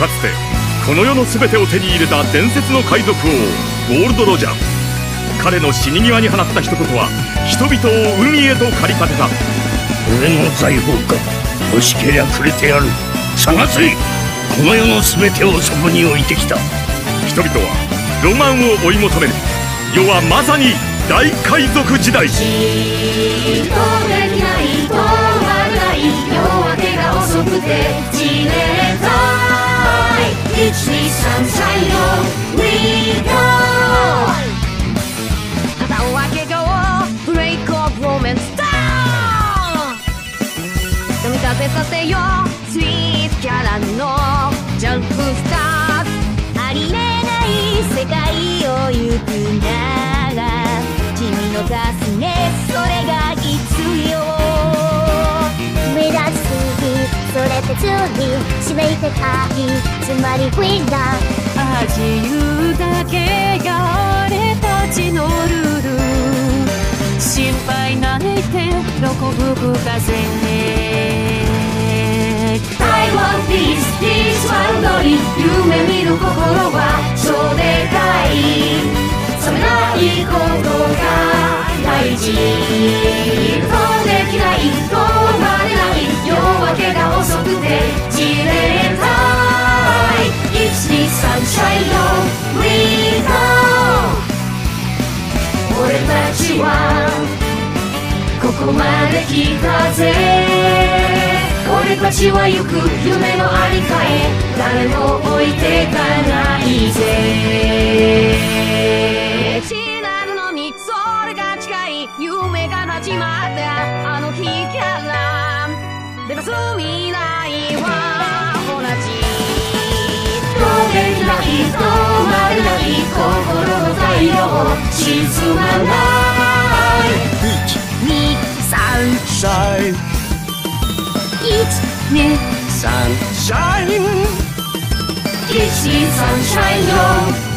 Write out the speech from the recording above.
かつてこの世の全てを手に入れた伝説の海賊王ゴールド・ロジャー。彼の死に際に放った一言は人々を海へと駆り立てた。俺の財宝か欲しけりゃくれてやる。探せ!この世の全てをそこに置いてきた。人々はロマンを追い求める。世はまさに大海賊時代い1、2、3、3よ We go. 片を開けようブレイクオブロメンスダウン組み立てさせようつに締めてたい。つまりウィンダーあ自由だけが俺たちのルール心配ないてどこ吹く風123シャイよ We go 俺たちはここまで来たぜ。俺たちは行く。夢のありかへ。誰も置いてか止まれない心の太陽沈まない。2、3、シャイ1、2、サンシャイン1、2、3シャインよ We